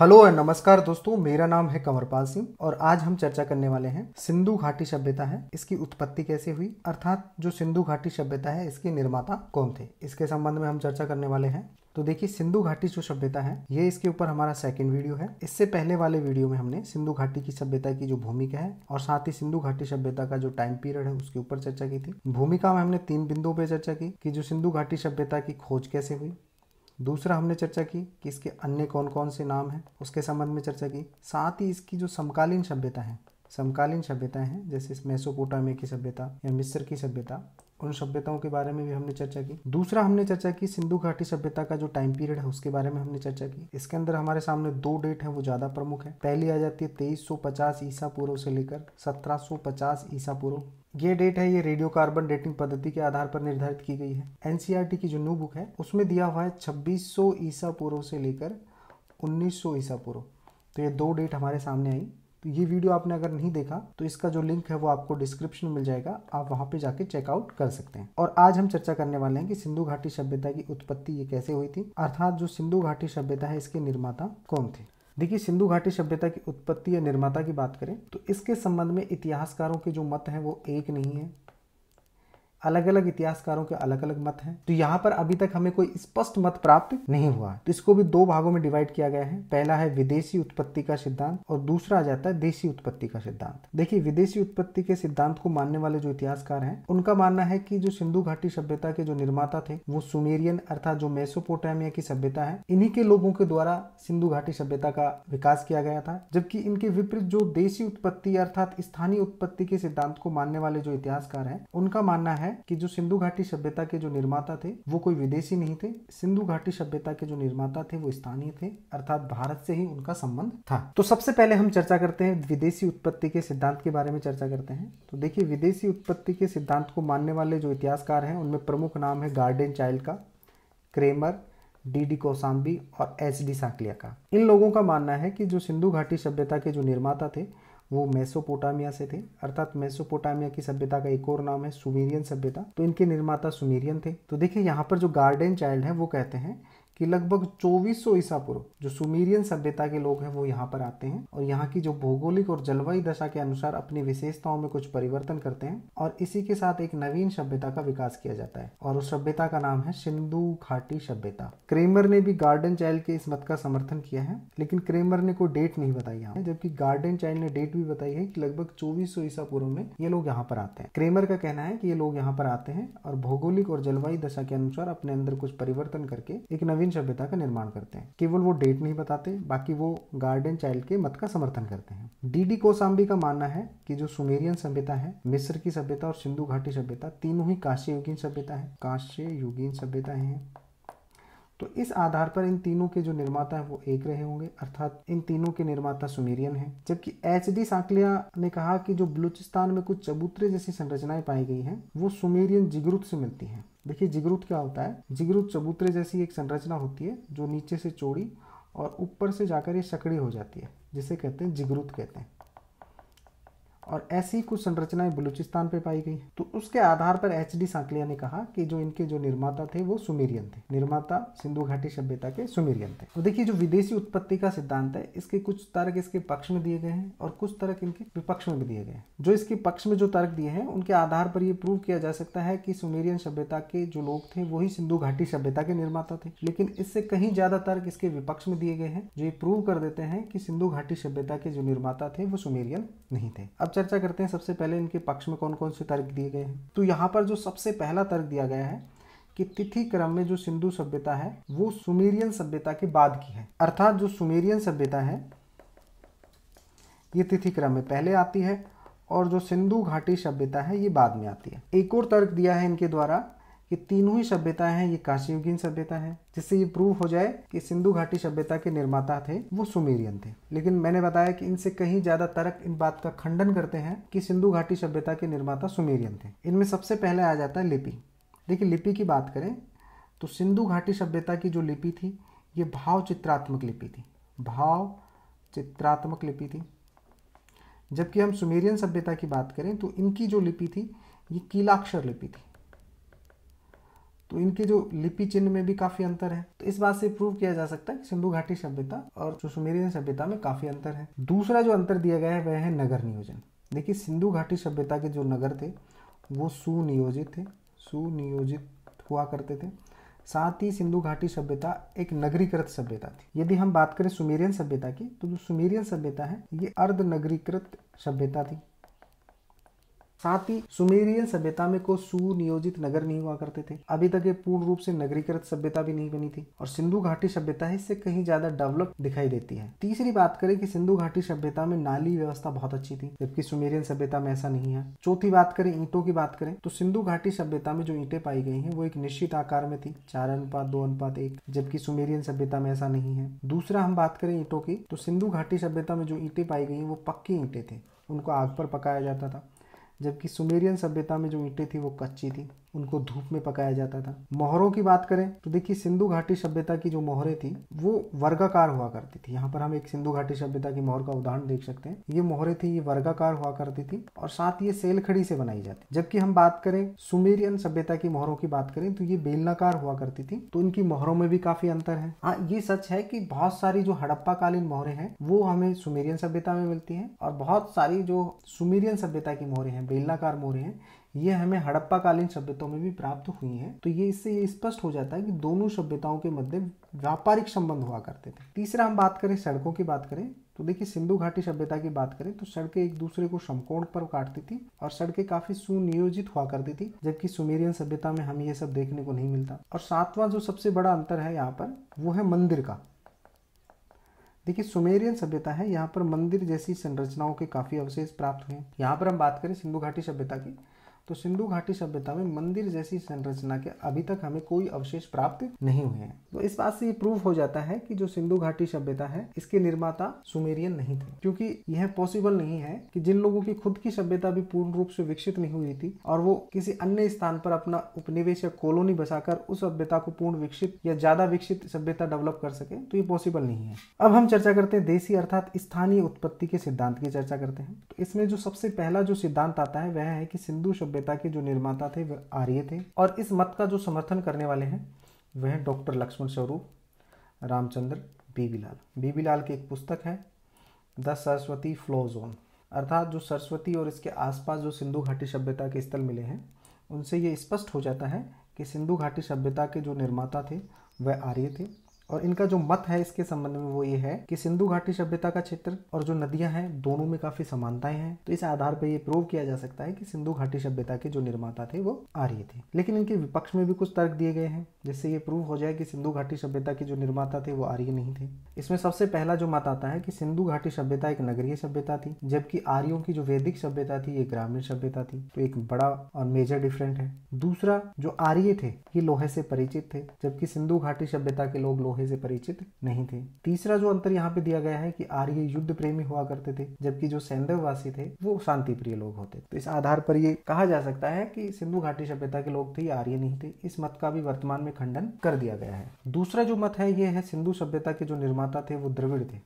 Hello और नमस्कार दोस्तों, मेरा नाम है कंवरपाल सिंह और आज हम चर्चा करने वाले हैं सिंधु घाटी सभ्यता है, इसकी उत्पत्ति कैसे हुई, अर्थात जो सिंधु घाटी सभ्यता है, इसके निर्माता कौन थे? इसके संबंध में हम चर्चा करने वाले हैं। तो देखिए, सिंधु घाटी जो सभ्यता है, ये इसके ऊपर हमारा सेकंड वीडियो है। इससे पहले वाले वीडियो में हमने सिंधु घाटी की सभ्यता की जो भूमिका है और साथ ही सिंधु घाटी सभ्यता का जो टाइम पीरियड है, उसके ऊपर चर्चा की थी। भूमिका में हमने तीन बिंदुओं पर चर्चा की कि जो सिंधु घाटी सभ्यता की खोज कैसे हुई दूसरा हमने चर्चा की कि इसके अन्य कौन कौन से नाम हैं, उसके संबंध में चर्चा की। साथ ही इसकी जो समकालीन सभ्यता है, समकालीन सभ्यताएँ हैं, जैसे मेसोपोटामिया की सभ्यता या मिस्र की सभ्यता, उन सभ्यताओं के बारे में भी हमने चर्चा की। दूसरा हमने चर्चा की सिंधु घाटी सभ्यता का जो टाइम पीरियड है, उसके बारे में हमने चर्चा की। इसके अंदर हमारे सामने दो डेट है, वो ज़्यादा प्रमुख है। पहली आ जाती है तेईस सौ पचास ईसा पूर्व से लेकर सत्रह सौ पचास ईसा पूर्व। ये डेट है, ये रेडियो कार्बन डेटिंग पद्धति के आधार पर निर्धारित की गई है। एनसीईआरटी की जो न्यू बुक है, उसमें दिया हुआ है 2600 ईसा पूर्व से लेकर 1900 ईसा पूर्व। तो ये दो डेट हमारे सामने आई। तो ये वीडियो आपने अगर नहीं देखा तो इसका जो लिंक है वो आपको डिस्क्रिप्शन में मिल जाएगा। आप वहाँ पे जाके चेकआउट कर सकते हैं। और आज हम चर्चा करने वाले हैं कि सिंधु घाटी सभ्यता की उत्पत्ति ये कैसे हुई थी? अर्थात जो सिंधु घाटी सभ्यता है, इसके निर्माता कौन थे? देखिए, सिंधु घाटी सभ्यता की उत्पत्ति या निर्माता की बात करें तो इसके संबंध में इतिहासकारों के जो मत हैं वो एक नहीं है। अलग अलग इतिहासकारों के अलग अलग मत हैं। तो यहाँ पर अभी तक हमें कोई स्पष्ट मत प्राप्त नहीं हुआ तो इसको भी दो भागों में डिवाइड किया गया है। पहला है विदेशी उत्पत्ति का सिद्धांत और दूसरा आ जाता है देशी उत्पत्ति का सिद्धांत। देखिए, विदेशी उत्पत्ति के सिद्धांत को मानने वाले जो इतिहासकार हैं, उनका मानना है कि जो सिंधु घाटी सभ्यता के जो निर्माता थे, वो सुमेरियन अर्थात जो मेसोपोटामिया की सभ्यता है, इन्हीं के लोगों के द्वारा सिंधु घाटी सभ्यता का विकास किया गया था। जबकि इनके विपरीत जो देशी उत्पत्ति अर्थात स्थानीय उत्पत्ति के सिद्धांत को मानने वाले जो इतिहासकार हैं, उनका मानना है कि जो सिंधु घाटी सभ्यता के जो निर्माता थे, वो कोई विदेशी नहीं थे। सिंधु घाटी सभ्यता के जो निर्माता थे, वो स्थानीय थे, अर्थात भारत से ही उनका संबंध था। तो सबसे पहले हम चर्चा करते हैं विदेशी उत्पत्ति के सिद्धांत के बारे में चर्चा करते हैं। तो देखिए, विदेशी उत्पत्ति के सिद्धांत को मानने वाले जो इतिहासकार हैं, उनमें प्रमुख नाम है गार्डन चाइल्ड का, क्रेमर डी डी कोसाम्बी और एच डी साकलिया का। इन लोगों का मानना है कि जो सिंधु घाटी सभ्यता के जो निर्माता थे वो मेसोपोटामिया से थे, अर्थात मेसोपोटामिया की सभ्यता का एक और नाम है सुमेरियन सभ्यता। तो इनके निर्माता सुमेरियन थे। तो देखिए, यहाँ पर जो गार्डन चाइल्ड है, वो कहते हैं कि लगभग 2400 ईसा पूर्व जो सुमीरियन सभ्यता के लोग हैं, वो यहाँ पर आते हैं और यहाँ की जो भौगोलिक और जलवायु दशा के अनुसार अपनी विशेषताओं में कुछ परिवर्तन करते हैं और इसी के साथ एक नवीन सभ्यता का विकास किया जाता है और उस सभ्यता का नाम है सिंधु घाटी सभ्यता। क्रेमर ने भी गार्डन चाइल्ड के इस मत का समर्थन किया है, लेकिन क्रेमर ने कोई डेट नहीं बताई यहाँ। जबकि गार्डन चाइल्ड ने डेट भी बताई है कि लगभग चौबीस ईसा पूर्व में ये लोग यहाँ पर आते हैं। क्रेमर का कहना है कि ये लोग यहाँ पर आते हैं और भौगोलिक और जलवायु दशा के अनुसार अपने अंदर कुछ परिवर्तन करके एक नवीन प्राचीन सभ्यता का निर्माण करते हैं। केवल वो डेट नहीं बताते, बाकी वो गार्डन चाइल्ड के मत का समर्थन करते हैं। डी डी कोसाम्बी का मानना है कि जो सुमेरियन सभ्यता है मिस्र की सभ्यता और सिंधु घाटी सभ्यता तीनों ही काश्य युगीन सभ्यता है। काश्य युगीन सभ्यता है। तो इस आधार पर इन तीनों के जो निर्माता है वो एक रहे होंगे, अर्थात इन तीनों के निर्माता सुमेरियन है। जबकि एच डी साकलिया ने कहा कि जो बलूचिस्तान में कुछ चबूतरे जैसी संरचनाएँ पाई गई हैं, वो सुमेरियन जिगरुत से मिलती हैं। देखिए, जिगरूत क्या होता है? जिगरूत चबूतरे जैसी एक संरचना होती है, जो नीचे से चौड़ी और ऊपर से जाकर ये सकड़ी हो जाती है, जिसे कहते हैं जिगरूत कहते हैं। और ऐसी कुछ संरचनाएँ बलूचिस्तान पे पाई गई। तो उसके आधार पर एच डी सांकलिया ने कहा कि जो इनके जो निर्माता थे, वो सुमेरियन थे। निर्माता सिंधु घाटी सभ्यता के सुमेरियन थे। तो देखिए, जो विदेशी उत्पत्ति का सिद्धांत है, इसके कुछ तर्क इसके पक्ष में दिए गए हैं और कुछ तर्क इनके विपक्ष में भी दिए गए हैं। जो इसके पक्ष में जो तर्क दिए हैं, उनके आधार पर यह प्रूव किया जा सकता है कि सुमेरियन सभ्यता के जो लोग थे वही सिंधु घाटी सभ्यता के निर्माता थे। लेकिन इससे कहीं ज़्यादा तर्क इसके विपक्ष में दिए गए हैं, जो ये प्रूव कर देते हैं कि सिंधु घाटी सभ्यता के जो निर्माता थे, वो सुमेरियन नहीं थे। अब चर्चा करते हैं, सबसे पहले इनके पक्ष में कौन कौन से तर्क दिए गए हैं। तो यहाँ पर जो सबसे पहला तर्क दिया गया है कि तिथि क्रम में जो सिंधु सभ्यता है, वो सुमेरियन सभ्यता के बाद की है। अर्थात जो सुमेरियन सभ्यता है, ये तिथि क्रम में पहले आती है और जो सिंधु घाटी सभ्यता है, ये बाद में आती है। एक और तर्क दिया है इनके द्वारा कि तीनों ही सभ्यताएँ हैं, ये काशीयुगीन सभ्यता है। जिससे ये प्रूव हो जाए कि सिंधु घाटी सभ्यता के निर्माता थे, वो सुमेरियन थे। लेकिन मैंने बताया कि इनसे कहीं ज़्यादा तर्क इन बात का खंडन करते हैं कि सिंधु घाटी सभ्यता के निर्माता सुमेरियन थे। इनमें सबसे पहले आ जाता है लिपि। देखिए, लिपि की बात करें तो सिंधु घाटी सभ्यता की जो लिपि थी, ये भाव चित्रात्मक लिपि थी। भाव चित्रात्मक लिपि थी। जबकि हम सुमेरियन सभ्यता की बात करें तो इनकी जो लिपि थी, ये कीलाक्षर लिपि थी। तो इनके जो लिपि चिन्ह में भी काफ़ी अंतर है। तो इस बात से प्रूव किया जा सकता है कि सिंधु घाटी सभ्यता और जो सुमेरियन सभ्यता में काफ़ी अंतर है। दूसरा जो अंतर दिया गया है, वह है नगर नियोजन। देखिए, सिंधु घाटी सभ्यता के जो नगर थे, वो सुनियोजित थे। सुनियोजित हुआ करते थे। साथ ही सिंधु घाटी सभ्यता एक नगरीकृत सभ्यता थी। यदि हम बात करें सुमेरियन सभ्यता की तो जो सुमेरियन सभ्यता है, ये अर्ध नगरीकृत सभ्यता थी। साथ ही सुमेरियन सभ्यता में कोई सुनियोजित नगर नहीं हुआ करते थे। अभी तक ये पूर्ण रूप से नगरीकृत सभ्यता भी नहीं बनी थी। और सिंधु घाटी सभ्यता इससे कहीं ज़्यादा डेवलप दिखाई देती है। तीसरी बात करें कि सिंधु घाटी सभ्यता में नाली व्यवस्था बहुत अच्छी थी, जबकि सुमेरियन सभ्यता में ऐसा नहीं है। चौथी बात करें, ईंटों की बात करें तो सिंधु घाटी सभ्यता में जो ईंटें पाई गई है, वो एक निश्चित आकार में थी। चार अनुपात, दो अनुपात, एक, जबकि सुमेरियन सभ्यता में ऐसा नहीं है। दूसरा हम बात करें ईंटों की तो सिंधु घाटी सभ्यता में जो ईंटें पाई गई है, वो पक्की ईंटें थे। उनको आग पर पकाया जाता था। जबकि सुमेरियन सभ्यता में जो ईंटें थी वो कच्ची थी। उनको धूप में पकाया जाता था। मोहरों की बात करें तो देखिए सिंधु घाटी सभ्यता की जो मोहरें थी, वो वर्गाकार हुआ करती थी। यहाँ पर हम एक सिंधु घाटी सभ्यता की मोहर का उदाहरण देख सकते हैं। ये मोहरें थी, ये वर्गाकार हुआ करती थी और साथ ये सेलखड़ी से बनाई जाती जबकि हम बात करें सुमेरियन सभ्यता की मोहरों की बात करें तो ये बेलनाकार हुआ करती थी तो इनकी मोहरों में भी काफ़ी अंतर है। हाँ ये सच है कि बहुत सारी जो हड़प्पा कालीन मोहरें हैं, वो हमें सुमेरियन सभ्यता में मिलती हैं और बहुत सारी जो सुमेरियन सभ्यता की मोहरें हैं, बेलनाकार मोहरें हैं ये हमें हड़प्पा कालीन सभ्यताओं में भी प्राप्त हुई हैं। तो ये इससे ये स्पष्ट हो जाता है कि दोनों सभ्यताओं के मध्य व्यापारिक संबंध हुआ करते थे। तीसरा हम बात करें सड़कों की बात करें तो देखिए सिंधु घाटी सभ्यता की बात करें तो सड़कें एक दूसरे को समकोण पर काटती थी और सड़कें काफ़ी सुनियोजित हुआ करती थी, जबकि सुमेरियन सभ्यता में हमें यह सब देखने को नहीं मिलता। और सातवां जो सबसे बड़ा अंतर है यहाँ पर, वो है मंदिर का। देखिए सुमेरियन सभ्यता है, यहाँ पर मंदिर जैसी संरचनाओं के काफ़ी अवशेष प्राप्त हुए यहाँ पर हम बात करें सिंधु घाटी सभ्यता की तो सिंधु घाटी सभ्यता में मंदिर जैसी संरचना के अभी तक हमें कोई अवशेष प्राप्त नहीं हुए हैं। तो इस बात से ये प्रूव हो जाता है कि जो सिंधु घाटी सभ्यता है, इसके निर्माता सुमेरियन नहीं थे। क्योंकि यह पॉसिबल नहीं है कि जिन लोगों की खुद की सभ्यता भी पूर्ण रूप से विकसित नहीं हुई थी और वो किसी अन्य स्थान पर अपना उपनिवेश या कॉलोनी बसाकर उस सभ्यता को पूर्ण विकसित या ज़्यादा विकसित सभ्यता डेवलप कर सके तो ये पॉसिबल नहीं है। अब हम चर्चा करते हैं देसी अर्थात स्थानीय उत्पत्ति के सिद्धांत की चर्चा करते हैं। तो इसमें जो सबसे पहला जो सिद्धांत आता है, वह है कि सिंधु सभ्यता के जो निर्माता थे वह आर्य थे। और इस मत का जो समर्थन करने वाले हैं, वह डॉक्टर लक्ष्मण स्वरूप, रामचंद्र बीबीलाल। बीबीलाल की एक पुस्तक है, द सरस्वती फ्लो जोन। अर्थात जो सरस्वती और इसके आसपास जो सिंधु घाटी सभ्यता के स्थल मिले हैं, उनसे ये स्पष्ट हो जाता है कि सिंधु घाटी सभ्यता के जो निर्माता थे वह आर्य थे। और इनका जो मत है इसके संबंध में वो ये है कि सिंधु घाटी सभ्यता का क्षेत्र और जो नदियाँ हैं, दोनों में काफ़ी समानताएँ हैं। तो इस आधार पर ये प्रूव किया जा सकता है कि सिंधु घाटी सभ्यता के जो निर्माता थे, वो आर्य थे। लेकिन इनके विपक्ष में भी कुछ तर्क दिए गए हैं, जिससे ये प्रूव हो जाए कि सिंधु घाटी सभ्यता के जो निर्माता थे, वो आर्य नहीं थे। इसमें सबसे पहला जो मत आता है कि सिंधु घाटी सभ्यता एक नगरीय सभ्यता थी, जबकि आर्यों की जो वैदिक सभ्यता थी, ये ग्रामीण सभ्यता थी। तो एक बड़ा और मेजर डिफरेंट है। दूसरा, जो आर्य थे, ये लोहे से परिचित थे, जबकि सिंधु घाटी सभ्यता के लोग लोहे से परिचित नहीं थे। तीसरा जो अंतर यहाँ पे दिया गया है कि आर्य युद्ध प्रेमी हुआ करते थे, जबकि जो सैंधववासी थे, वो शांति प्रिय लोग होते तो इस आधार पर ये कहा जा सकता है कि सिंधु घाटी सभ्यता के लोग थे आर्य नहीं थे। इस मत का भी वर्तमान में खंडन कर दिया गया है। दूसरा जो मत है, ये है सिंधु सभ्यता के जो निर्माता थे, वो द्रविड़ थे।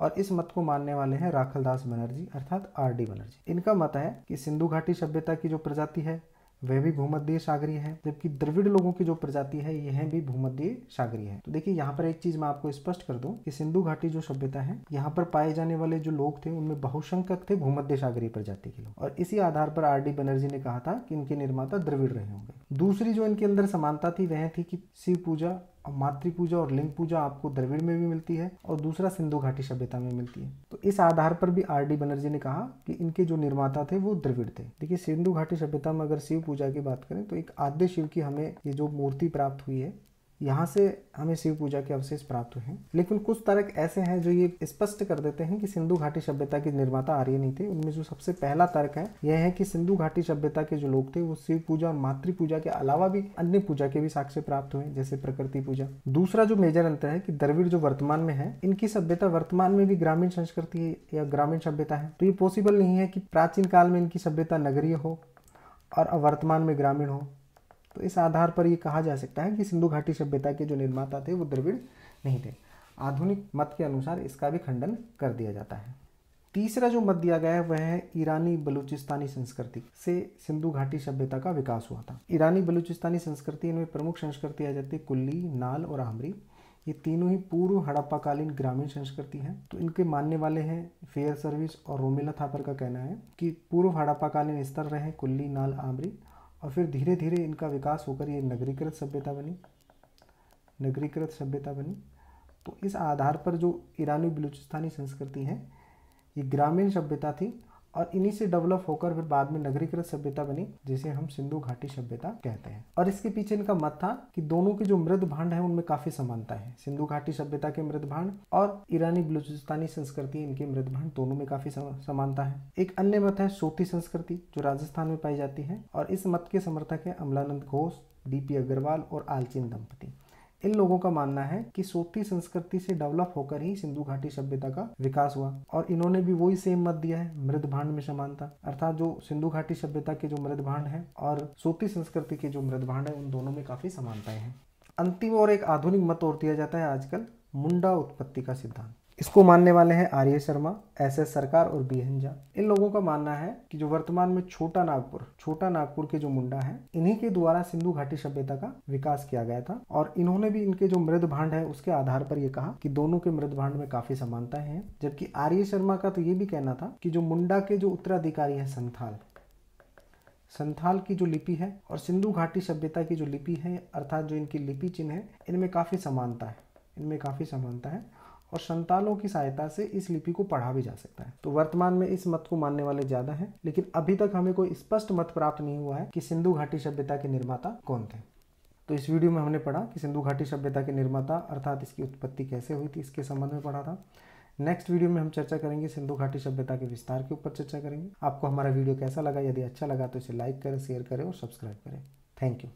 और इस मत को मानने वाले हैं राखलदास बनर्जी, अर्थात आर डी बनर्जी। इनका मत है कि सिंधु घाटी सभ्यता की जो प्रजाति है वह भी भूमध्य सागरीय है, जबकि द्रविड़ लोगों की जो प्रजाति है, यह भी भूमध्य सागरीय है। तो देखिए, यहाँ पर एक चीज़ मैं आपको स्पष्ट कर दूँ कि सिंधु घाटी जो सभ्यता है, यहाँ पर पाए जाने वाले जो लोग थे, उनमें बहुसंख्यक थे भूमध्य सागरीय प्रजाति के लोग। और इसी आधार पर आर डी बनर्जी ने कहा था कि इनके निर्माता द्रविड़ रहे होंगे। दूसरी जो इनके अंदर समानता थी, वह थी कि शिव पूजा मातृ पूजा और लिंग पूजा आपको द्रविड़ में भी मिलती है और दूसरा सिंधु घाटी सभ्यता में मिलती है। तो इस आधार पर भी आर डी बनर्जी ने कहा कि इनके जो निर्माता थे वो द्रविड़ थे। देखिए, सिंधु घाटी सभ्यता में अगर शिव पूजा की बात करें तो एक आद्य शिव की हमें ये जो मूर्ति प्राप्त हुई है यहाँ से हमें शिव पूजा के अवशेष प्राप्त हुए हैं। लेकिन कुछ तर्क ऐसे हैं जो ये स्पष्ट कर देते हैं कि सिंधु घाटी सभ्यता के निर्माता आर्य नहीं थे। उनमें जो सबसे पहला तर्क है, यह है कि सिंधु घाटी सभ्यता के जो लोग थे, वो शिव पूजा और मातृ पूजा के अलावा भी अन्य पूजा के भी साक्ष्य प्राप्त हुए जैसे प्रकृति पूजा। दूसरा जो मेजर अंतर है कि द्रविड़ जो वर्तमान में है, इनकी सभ्यता वर्तमान में भी ग्रामीण संस्कृति या ग्रामीण सभ्यता है। तो ये पॉसिबल नहीं है कि प्राचीन काल में इनकी सभ्यता नगरीय हो और वर्तमान में ग्रामीण हो। तो इस आधार पर यह कहा जा सकता है कि सिंधु घाटी सभ्यता के जो निर्माता थे, वो द्रविड़ नहीं थे। आधुनिक मत के अनुसार इसका भी खंडन कर दिया जाता है। तीसरा जो मत दिया गया है, वह है ईरानी बलूचिस्तानी संस्कृति से सिंधु घाटी सभ्यता का विकास हुआ था। ईरानी बलूचिस्तानी संस्कृति, इनमें प्रमुख संस्कृति आ जाती है कुल्ली, नाल और आमरी। ये तीनों ही पूर्व हड़प्पाकालीन ग्रामीण संस्कृति है। तो इनके मानने वाले हैं फेयर सर्विस और रोमिला थापर का कहना है कि पूर्व हड़प्पाकालीन स्तर रहे कुल्ली, नाल, आमरी। और फिर धीरे धीरे इनका विकास होकर ये नगरीकृत सभ्यता बनी, नगरीकृत सभ्यता बनी। तो इस आधार पर जो ईरानी बलूचिस्तानी संस्कृति है, ये ग्रामीण सभ्यता थी और इन्हीं से डेवलप होकर फिर बाद में नगरीकृत सभ्यता बनी, जिसे हम सिंधु घाटी सभ्यता कहते हैं। और इसके पीछे इनका मत था कि दोनों के जो मृद भांड है, उनमें काफ़ी समानता है। सिंधु घाटी सभ्यता के मृद भांड और ईरानी बलूचिस्तानी संस्कृति, इनके मृद भांड दोनों में काफ़ी समानता है। एक अन्य मत है सोती संस्कृति, जो राजस्थान में पाई जाती है। और इस मत के समर्थक है अमलानंद घोष डीपी अग्रवाल और आलचीन दंपति। इन लोगों का मानना है कि सोती संस्कृति से डेवलप होकर ही सिंधु घाटी सभ्यता का विकास हुआ और इन्होंने भी वही सेम मत दिया है मृद भांड में समानता। अर्थात जो सिंधु घाटी सभ्यता के जो मृद भांड है और सोती संस्कृति के जो मृद भांड है, उन दोनों में काफ़ी समानताएँ हैं। अंतिम और एक आधुनिक मत और दिया जाता है आजकल, मुंडा उत्पत्ति का सिद्धांत। इसको मानने वाले हैं आर्य शर्मा, एस एस सरकार और बी झा। इन लोगों का मानना है कि जो वर्तमान में छोटा नागपुर छोटा नागपुर के जो मुंडा है, इन्हीं के द्वारा सिंधु घाटी सभ्यता का विकास किया गया था और इन्होंने भी इनके जो मृद भांड है, उसके आधार पर यह कहा कि दोनों के मृद भांड में काफ़ी समानता है। जबकि आर्य शर्मा का तो ये भी कहना था कि जो मुंडा के जो उत्तराधिकारी है, संथाल संथाल की जो लिपि है और सिंधु घाटी सभ्यता की जो लिपि है, अर्थात जो इनकी लिपि चिन्ह है, इनमें काफ़ी समानता है। इनमें काफ़ी समानता है। और संतालों की सहायता से इस लिपि को पढ़ा भी जा सकता है। तो वर्तमान में इस मत को मानने वाले ज़्यादा हैं, लेकिन अभी तक हमें कोई स्पष्ट मत प्राप्त नहीं हुआ है कि सिंधु घाटी सभ्यता के निर्माता कौन थे। तो इस वीडियो में हमने पढ़ा कि सिंधु घाटी सभ्यता के निर्माता अर्थात इसकी उत्पत्ति कैसे हुई थी, इसके संबंध में पढ़ा था। नेक्स्ट वीडियो में हम चर्चा करेंगे सिंधु घाटी सभ्यता के विस्तार के ऊपर चर्चा करेंगे। आपको हमारा वीडियो कैसा लगा, यदि अच्छा लगा तो इसे लाइक करें, शेयर करें और सब्सक्राइब करें। Thank you.